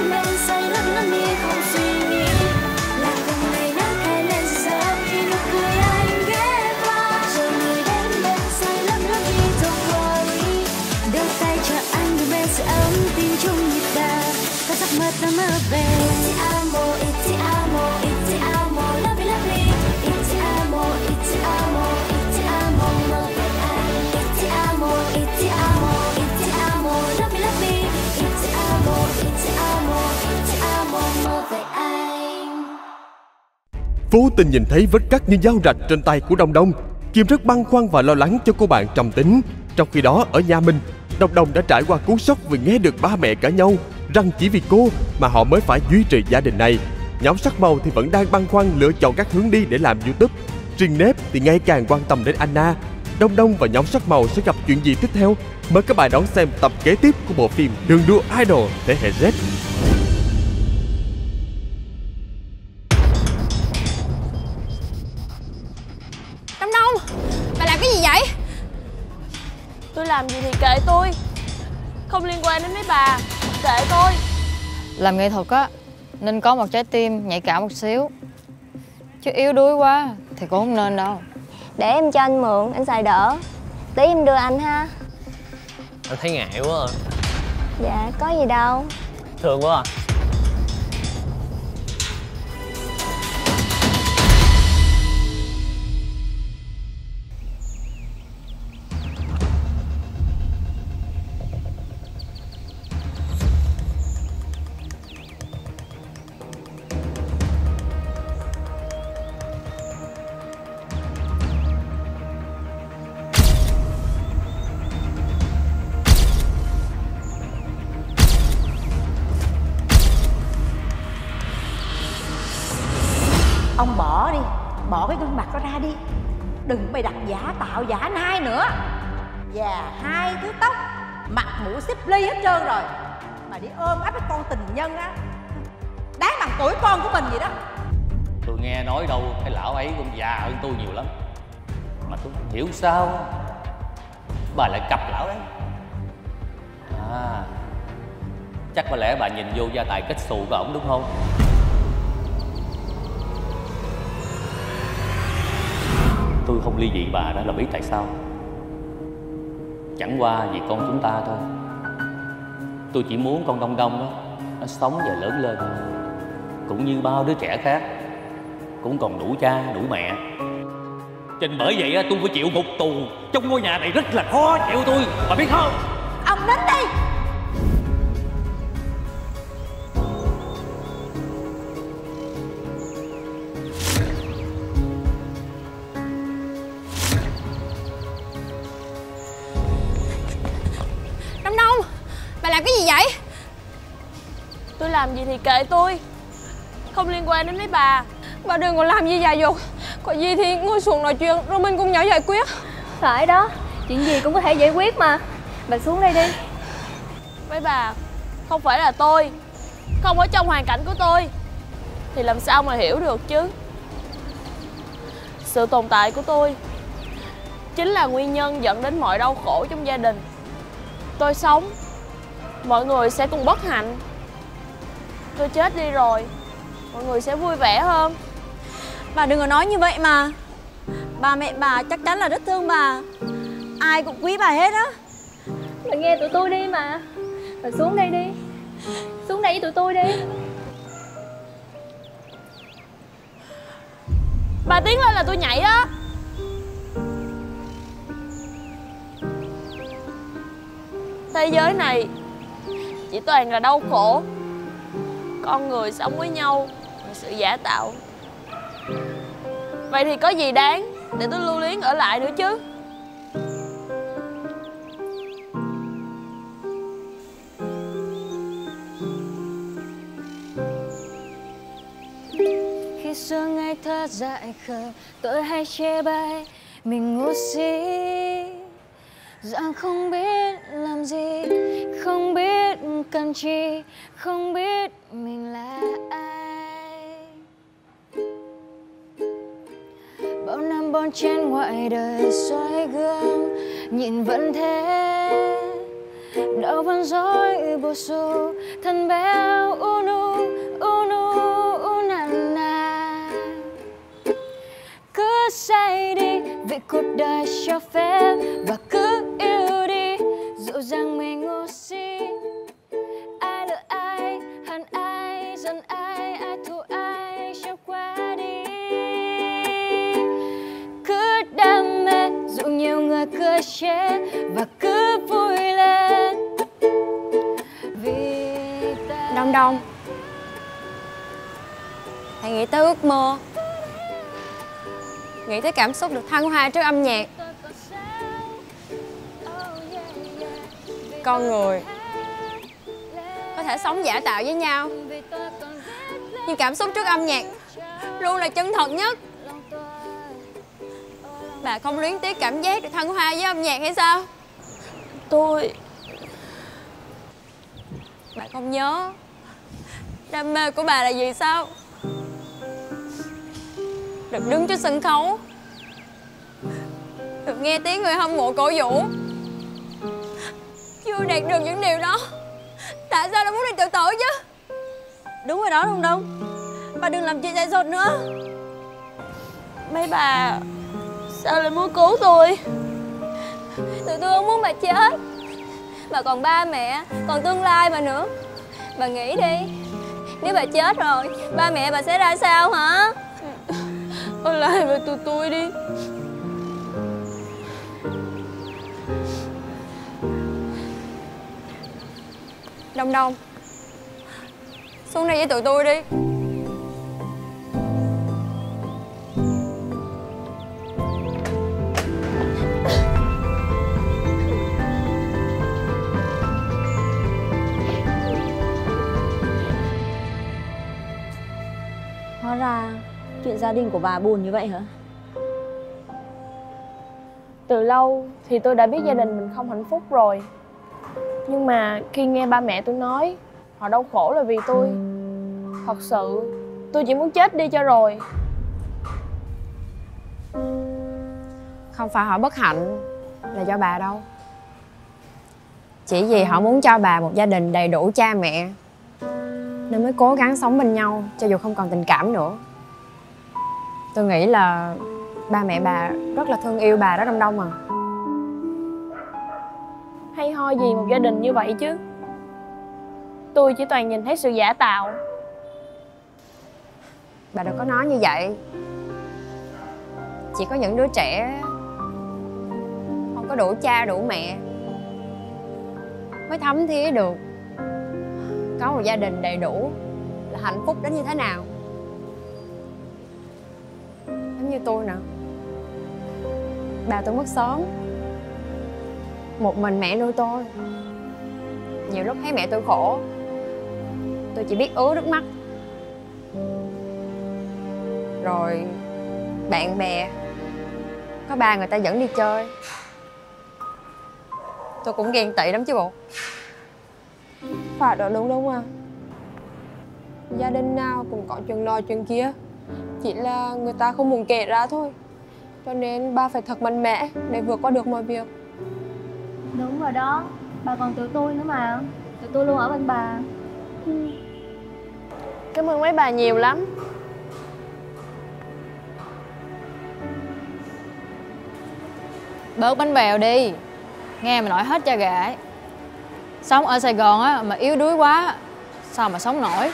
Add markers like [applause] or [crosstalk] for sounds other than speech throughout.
đến bên say không suy nghĩ. Là từng ngày nắng lên nụ cười anh ghé qua. Chờ người đến bên say don't worry đưa tay cho anh đưa bên sự ấm tim chung nhịp đập ta giấc mơ mơ về. Vô tình nhìn thấy vết cắt như dao rạch trên tay của Đông Đông. Kim rất băn khoăn và lo lắng cho cô bạn trầm tính. Trong khi đó, ở nhà mình Đông Đông đã trải qua cú sốc vì nghe được ba mẹ cãi nhau Rằng chỉ vì cô mà họ mới phải duy trì gia đình này. Nhóm sắc màu thì vẫn đang băn khoăn lựa chọn các hướng đi để làm Youtube. Riêng nếp thì ngày càng quan tâm đến Anna. Đông Đông và nhóm sắc màu sẽ gặp chuyện gì tiếp theo? Mời các bạn đón xem tập kế tiếp của bộ phim Đường đua Idol thế hệ Z. Làm nghệ thuật á Nên có một trái tim nhạy cảm một xíu. Chứ yếu đuối quá Thì cũng không nên đâu. Để em cho anh mượn, anh xài đỡ. Tí em đưa anh ha. Anh thấy ngại quá à. Dạ, có gì đâu. Thương quá à. Bỏ cái gương mặt đó ra đi. Đừng bày đặt giả, tạo giả nai nữa. Và hai thứ tóc, Mặt mũi xếp ly hết trơn rồi. Mà đi ôm ấp cái con tình nhân á Đáng bằng tuổi con của mình vậy đó. Tôi nghe nói đâu, cái lão ấy cũng già hơn tôi nhiều lắm. Mà tôi không hiểu sao Bà lại cặp lão đấy À Chắc có lẽ bà nhìn vô gia tài kết xù của ổng đúng không? Tôi không ly dị bà đó là biết tại sao. Chẳng qua vì con chúng ta thôi. Tôi chỉ muốn con Đông Đông đó Nó sống và lớn lên. Cũng như bao đứa trẻ khác Cũng còn đủ cha, đủ mẹ. Cho nên bởi vậy tôi phải chịu một tù. Trong ngôi nhà này rất là khó chịu tôi Bà biết không? Ông đến đây Tôi làm gì thì kệ tôi. Không liên quan đến mấy bà. Bà đừng còn làm gì dài dột. Có gì thì ngồi xuống nói chuyện Rồi mình cùng nhau giải quyết. Phải đó, chuyện gì cũng có thể giải quyết mà. Bà xuống đây đi. Mấy bà Không phải là tôi. Không ở trong hoàn cảnh của tôi. Thì làm sao mà hiểu được chứ? Sự tồn tại của tôi Chính là nguyên nhân dẫn đến mọi đau khổ trong gia đình. Tôi sống Mọi người sẽ cùng bất hạnh Tôi chết đi rồi. Mọi người sẽ vui vẻ hơn. Bà đừng có nói như vậy mà. Ba mẹ bà chắc chắn là rất thương bà. Ai cũng quý bà hết á. Bà nghe tụi tôi đi mà. Bà xuống đây đi. Xuống đây với tụi tôi đi. Bà tiến lên là tôi nhảy á. Thế giới này Chỉ toàn là đau khổ con người sống với nhau Là sự giả tạo. Vậy thì có gì đáng Để tôi lưu luyến ở lại nữa chứ? Khi xưa ngày thơ dại khờ Tôi hay chê bai, Mình ngu si. Rằng không biết làm gì, Không biết cần chi, Không biết mình là ai? Bao năm bon chen ngoài đời xoay gương, nhìn vẫn thế. Đau vẫn dối bồ xù thân béo unu unu unana cứ say đi, vì cuộc đời cho phép và cứ yêu đi. Dẫu rằng mình ngu si cười chê và cứ vui lên. Vì ta Đông Đông. Hãy nghĩ tới ước mơ. Nghĩ tới cảm xúc được thăng hoa trước âm nhạc. Con người. Có thể sống giả tạo với nhau. Nhưng cảm xúc trước âm nhạc Luôn là chân thật nhất Bà không luyến tiếc cảm giác được thăng hoa với âm nhạc hay sao? Tôi Bà không nhớ. Đam mê của bà là gì sao? Được đứng trên sân khấu. Được nghe tiếng người hâm mộ cổ vũ. Chưa đạt được những điều đó. Tại sao lại muốn đi tự tử chứ? Đúng rồi đó Đông Đông. Bà đừng làm chị dại dột nữa. Mấy bà Sao lại muốn cứu tôi? Tụi tôi không muốn bà chết. Bà còn ba mẹ Còn tương lai mà nữa. Bà nghĩ đi Nếu bà chết rồi Ba mẹ bà sẽ ra sao hả? Ở lại với tụi tôi đi. Đông Đông Xuống đây với tụi tôi đi Hóa ra chuyện gia đình của bà buồn như vậy hả? Từ lâu thì tôi đã biết gia đình mình không hạnh phúc rồi. Nhưng mà khi nghe ba mẹ tôi nói Họ đau khổ là vì tôi. Thật sự tôi chỉ muốn chết đi cho rồi. Không phải họ bất hạnh Là do bà đâu. Chỉ vì họ muốn cho bà một gia đình đầy đủ cha mẹ Nên mới cố gắng sống bên nhau Cho dù không còn tình cảm nữa. Tôi nghĩ là Ba mẹ bà rất là thương yêu bà đó Đông Đông à. Hay ho gì một gia đình như vậy chứ? Tôi chỉ toàn nhìn thấy sự giả tạo. Bà đừng có nói như vậy. Chỉ có những đứa trẻ Không có đủ cha đủ mẹ Mới thấm thía được có một gia đình đầy đủ Là hạnh phúc đến như thế nào? Giống như tôi nè. Bà tôi mất sớm. Một mình mẹ nuôi tôi. Nhiều lúc thấy mẹ tôi khổ, Tôi chỉ biết ứa nước mắt. Rồi bạn bè, có ba người ta dẫn đi chơi. Tôi cũng ghen tị lắm chứ bộ. Phải đó đúng đúng à Gia đình nào cũng có chuyện nọ chuyện kia. Chỉ là người ta không muốn kể ra thôi. Cho nên ba phải thật mạnh mẽ để vượt qua được mọi việc. Đúng rồi đó. Bà còn tụi tôi nữa mà. Tụi tôi luôn ở bên bà. Cảm ơn mấy bà nhiều lắm. Bớt bánh bèo đi. Nghe mà nói hết cha gà ấy Sống ở Sài Gòn á mà yếu đuối quá Sao mà sống nổi?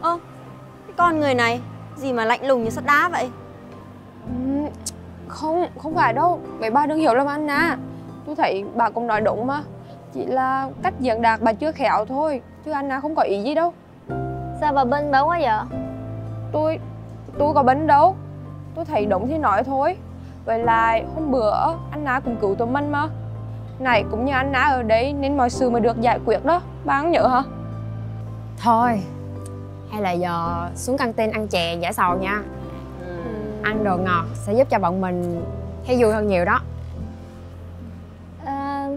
Ơ cái con người này gì mà lạnh lùng như sắt đá vậy? Không, không phải đâu. Mấy bà đừng hiểu lầm anh à Tôi thấy bà cũng nói đúng mà. Chỉ là cách diễn đạt bà chưa khéo thôi Chứ Anna không có ý gì đâu. Sao bà bên bà quá vậy? Tôi, tôi có bấn đâu. Tôi thấy đúng thì nói thôi Vậy lại hôm bữa Anna cũng cứu tụi mình mà. Này cũng như Anna ở đây nên mọi sự mới được giải quyết đó. Bà không nhớ hả? thôi hay là giờ xuống căng tin ăn chè giả sầu nha. Ăn đồ ngọt sẽ giúp cho bọn mình thấy vui hơn nhiều đó. À,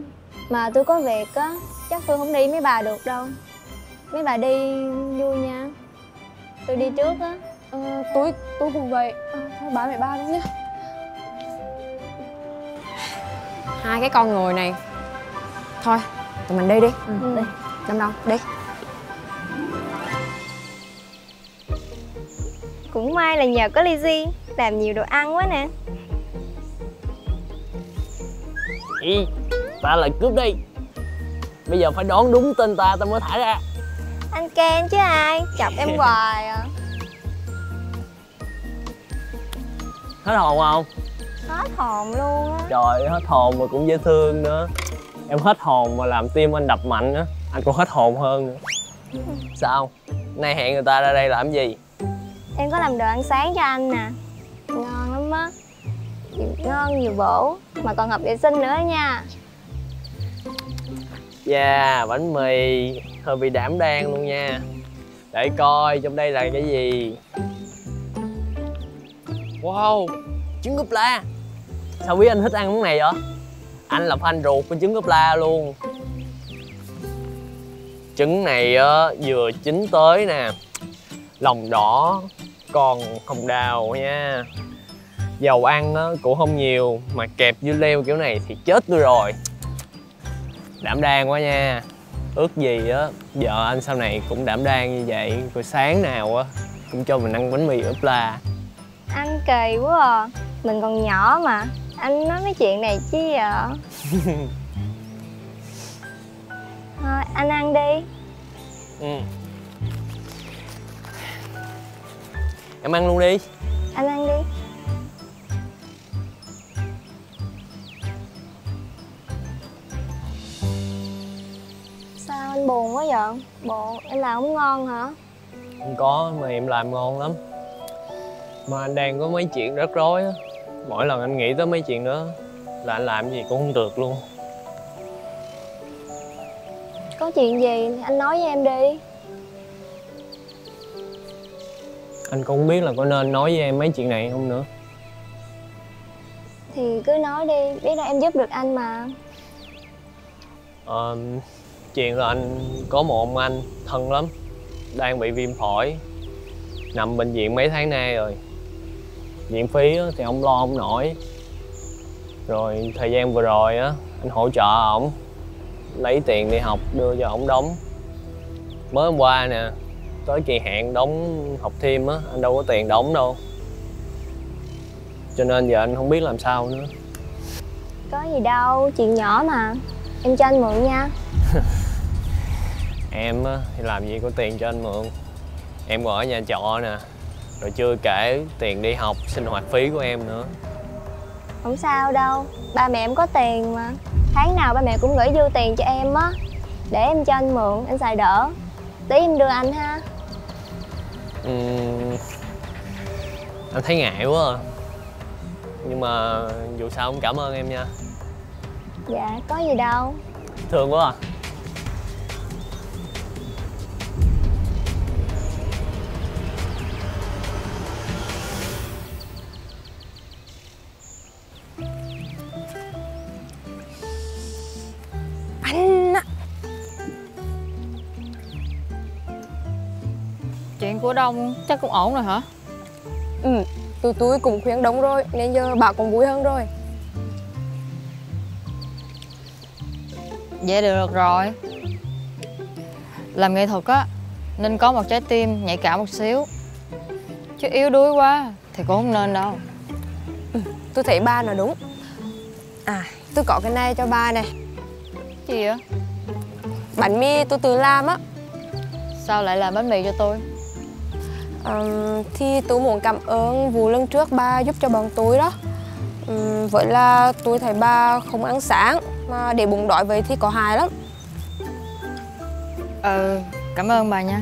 Mà tôi có việc á Chắc tôi không đi mấy bà được đâu. Mấy bà đi vui nha. Tôi đi trước á. Ờ, tôi, tôi cũng vậy. À, Thôi bà mẹ ba luôn nhé hai cái con người này. Thôi tụi mình đi đi. Ừ. đi đông đông đi. Cũng may là nhờ có Lizzy Làm nhiều đồ ăn quá nè. Ý, ta là cướp đi. Bây giờ phải đoán đúng tên ta ta mới thả ra. Anh Ken chứ ai? Chọc em hoài à. [laughs] Hết hồn không? Hết hồn luôn á. Trời hết hồn mà cũng dễ thương nữa. Em hết hồn mà làm tim anh đập mạnh á. Anh còn hết hồn hơn nữa. [laughs] Sao? Nay hẹn người ta ra đây làm gì? Em có làm đồ ăn sáng cho anh nè. Ngon lắm á. Ngon vừa bổ. Mà còn hợp vệ sinh nữa nha. Yeah, bánh mì. Hơi bị đảm đang luôn nha. Để coi trong đây là cái gì. Wow, trứng ốp la Sao biết anh thích ăn món này vậy? Anh là fan ruột của trứng ốp la luôn. Trứng này á, vừa chín tới nè Lòng đỏ còn hồng đào nha. Dầu ăn á, cũng không nhiều Mà kẹp dưa leo kiểu này thì chết tôi rồi. Đảm đang quá nha. Ước gì á vợ anh sau này cũng đảm đang như vậy rồi sáng nào á cũng cho mình ăn bánh mì ốp la. Anh kỳ quá à. Mình còn nhỏ mà. Anh nói mấy chuyện này chứ vậy [laughs] Thôi anh ăn đi ừ. em ăn luôn đi Anh ăn đi Sao anh buồn quá vậy? Bộ em làm không ngon hả? không có mà em làm ngon lắm mà anh đang có mấy chuyện rắc rối á mỗi lần anh nghĩ tới mấy chuyện đó là anh làm gì cũng không được luôn. Có chuyện gì anh nói với em đi. Anh cũng không biết là có nên nói với em mấy chuyện này không nữa. Thì cứ nói đi, biết đâu em giúp được anh mà. Ờ, chuyện là anh có một ông anh thân lắm đang bị viêm phổi nằm bệnh viện mấy tháng nay rồi viện phí á, thì ông lo không nổi. Rồi thời gian vừa rồi á anh hỗ trợ ổng lấy tiền đi học đưa cho ổng đóng. Mới hôm qua nè tới kỳ hạn đóng học thêm á anh đâu có tiền đóng đâu. Cho nên giờ anh không biết làm sao nữa. Có gì đâu, chuyện nhỏ mà. Em cho anh mượn nha. [laughs] Em á, thì làm gì có tiền cho anh mượn. Em còn ở nhà trọ nè rồi chưa kể tiền đi học sinh hoạt phí của em nữa. Không sao đâu, ba mẹ em có tiền mà. Tháng nào ba mẹ cũng gửi dư tiền cho em á. Để em cho anh mượn, anh xài đỡ. Tí em đưa anh ha. Ừm, anh thấy ngại quá à. nhưng mà dù sao cũng cảm ơn em nha. Dạ, có gì đâu. Thương quá à Đông chắc cũng ổn rồi hả? Ừ, tụi tôi cũng khuyên đúng rồi Nên giờ bà cũng vui hơn rồi. Vậy được rồi. Làm nghệ thuật á Nên có một trái tim nhạy cảm một xíu. Chứ yếu đuối quá Thì cũng không nên đâu. Tôi thấy ba nói đúng. À, tôi có cái này cho ba này Gì vậy? Bánh mì tôi tự làm á. Sao lại làm bánh mì cho tôi? Ừm, Thì tôi muốn cảm ơn vụ lần trước ba giúp cho bọn tôi đó. Ừm, Vậy là tôi thấy ba không ăn sáng Mà để bụng đói vậy thì có hại lắm. Ừ, cảm ơn bà nha.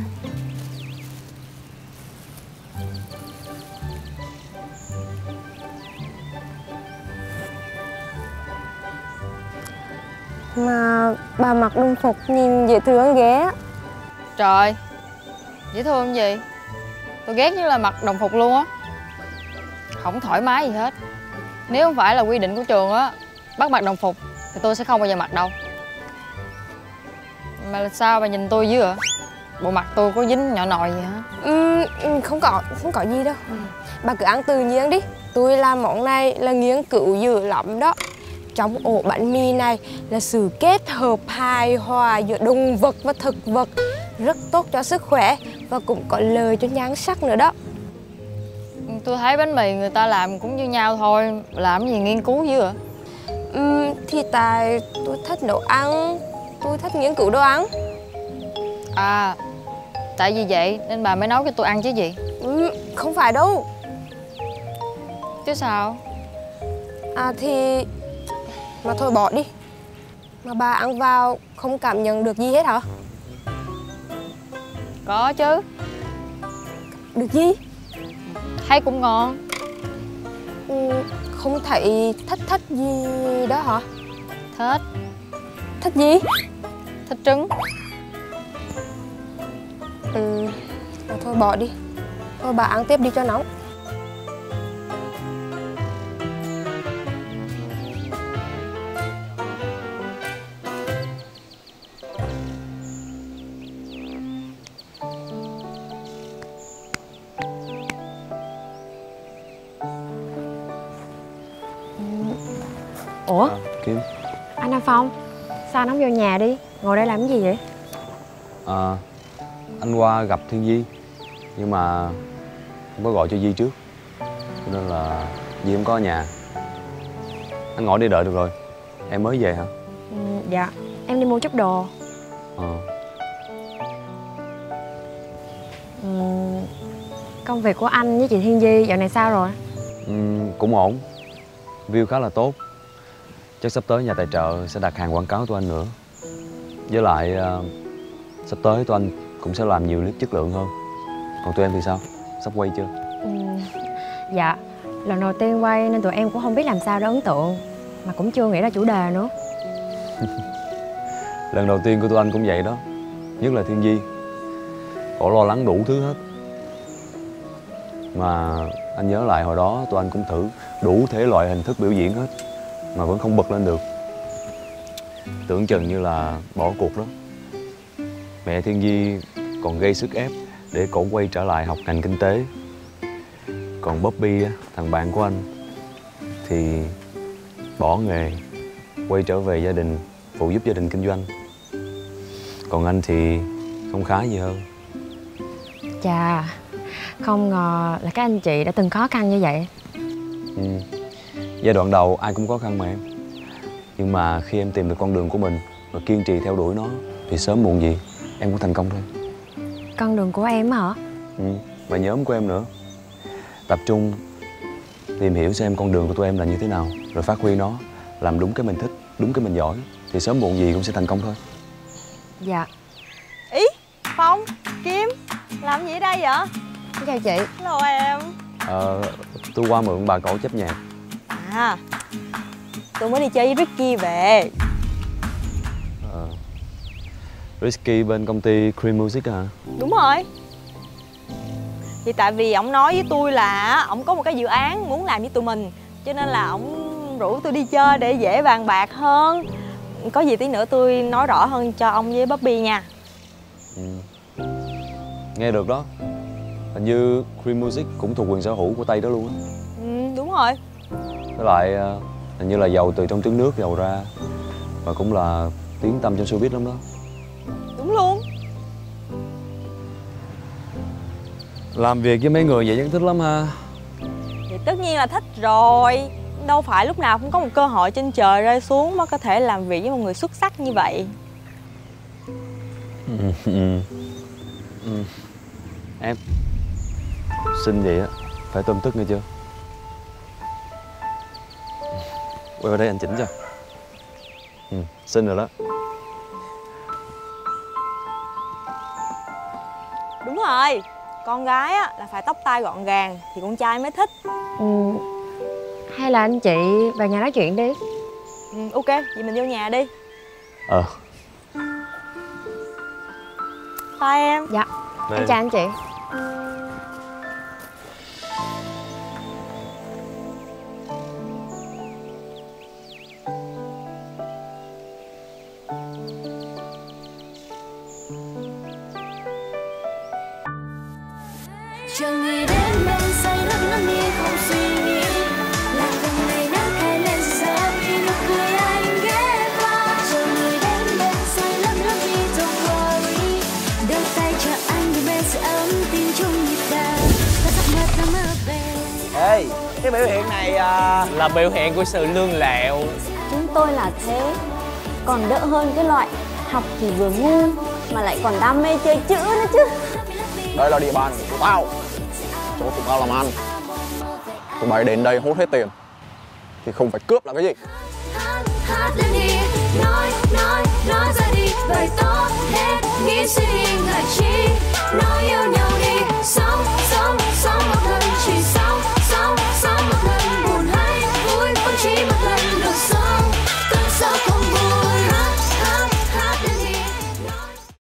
Mà bà mặc đồng phục nhìn dễ thương ghê á. Trời Dễ thương gì Tôi ghét như là mặc đồng phục luôn á. Không thoải mái gì hết. Nếu không phải là quy định của trường á Bắt mặc đồng phục Thì tôi sẽ không bao giờ mặc đâu. Mà là sao bà nhìn tôi dữ vậy? Bộ mặt tôi có dính nhỏ nòi gì hả Ừm, ừm, không có không có gì đâu. Bà cứ ăn tự nhiên đi. Tôi làm món này là nghiên cứu dữ lắm đó. Trong ổ bánh mì này là sự kết hợp hài hòa giữa động vật và thực vật rất tốt cho sức khỏe và cũng có lợi cho nhan sắc nữa đó. Tôi thấy bánh mì người ta làm cũng như nhau thôi. Làm gì nghiên cứu dữ vậy? Ừm, thì tại tôi thích nấu ăn. Tôi thích nghiên cứu đồ ăn. À Tại vì vậy nên bà mới nấu cho tôi ăn chứ gì? Ừm, Không phải đâu. Chứ sao? À thì Mà thôi bỏ đi. Mà bà ăn vào không cảm nhận được gì hết hả? Có chứ Được gì? Thấy cũng ngon Ừm, Không thấy thích thích gì đó hả? Thích Thích gì? Thích trứng Ừ Mà thôi bỏ đi Thôi bà ăn tiếp đi cho nóng Sao anh không vô nhà đi? Ngồi đây làm cái gì vậy? À, Anh qua gặp Thiên Di Nhưng mà Không có gọi cho Di trước. Cho nên là Di không có ở nhà. Anh ngồi đi đợi được rồi. Em mới về hả? Ừ, Dạ. Em đi mua chút đồ. Ờ. Ừ, Công việc của anh với chị Thiên Di dạo này sao rồi? Ừm, Cũng ổn. View khá là tốt Chắc sắp tới nhà tài trợ sẽ đặt hàng quảng cáo tụi anh nữa. Với lại ờ, Sắp tới tụi anh cũng sẽ làm nhiều clip chất lượng hơn. Còn tụi em thì sao? Sắp quay chưa? ừ, Dạ. Lần đầu tiên quay nên tụi em cũng không biết làm sao để ấn tượng Mà cũng chưa nghĩ ra chủ đề nữa. [laughs] Lần đầu tiên của tụi anh cũng vậy đó. Nhất là Thiên Di. Cổ lo lắng đủ thứ hết. Mà anh nhớ lại hồi đó tụi anh cũng thử đủ thể loại hình thức biểu diễn hết Mà vẫn không bật lên được. Tưởng chừng như là bỏ cuộc đó. Mẹ Thiên Di còn gây sức ép để cổ quay trở lại học ngành kinh tế. Còn Bobby, thằng bạn của anh Thì bỏ nghề Quay trở về gia đình phụ giúp gia đình kinh doanh. Còn anh thì không khá gì hơn. Chà Không ngờ là các anh chị đã từng khó khăn như vậy. Ừ. giai đoạn đầu ai cũng khó khăn mà em. Nhưng mà khi em tìm được con đường của mình và kiên trì theo đuổi nó thì sớm muộn gì em cũng thành công thôi. Con đường của em hả? Ừ. và nhóm của em nữa. Tập trung tìm hiểu xem con đường của tụi em là như thế nào rồi phát huy nó làm đúng cái mình thích đúng cái mình giỏi thì sớm muộn gì cũng sẽ thành công thôi. Dạ. Ý, Phong, Kim Làm gì ở đây vậy? Chào chị. Hello em. Ờ, tôi qua mượn bà cổ chấp nhạc À, tôi mới đi chơi với Ricky về. Ờ, Risky bên công ty Cream Music hả? Đúng rồi. Thì tại vì ổng nói với tôi là ổng có một cái dự án muốn làm với tụi mình Cho nên là ổng rủ tôi đi chơi để dễ bàn bạc hơn. Có gì tí nữa tôi nói rõ hơn cho ông với Bobby nha. Ừ. Nghe được đó. Hình như Cream Music cũng thuộc quyền sở hữu của Tây đó luôn á. Ừ, Đúng rồi Với lại ờ, hình như là giàu từ trong trứng nước giàu ra Và cũng là tiếng tâm trong showbiz lắm đó Đúng luôn Làm việc với mấy người vậy vẫn thích lắm ha Thì tất nhiên là thích rồi Đâu phải lúc nào cũng có một cơ hội trên trời rơi xuống Mới có thể làm việc với một người xuất sắc như vậy ừ, ừ. Ừ. Em Xinh vậy á Phải tôm tức nghe chưa Quay vào đây anh chỉnh cho. Ừ, Xinh rồi đó. Đúng rồi Con gái á, là phải tóc tai gọn gàng Thì con trai mới thích. Ừ. Hay là anh chị vào nhà nói chuyện đi. Ừ, Ok, vậy mình vô nhà đi. Ờ. Bye em. Dạ Đây. Em. chào anh chị cái biểu hiện này à... là biểu hiện của sự lương lẹo. Chúng tôi là thế. Còn đỡ hơn cái loại học thì vừa ngu Mà lại còn đam mê chơi chữ nữa chứ. Đây là địa bàn của tụi tao. Chỗ tụi tao làm ăn. Tụi bay đến đây hốt hết tiền thì không phải cướp là cái gì. Đi nói nói nói ra đi lời tốt hết nghĩ suy nghĩ ngại chi. Nói yêu nhau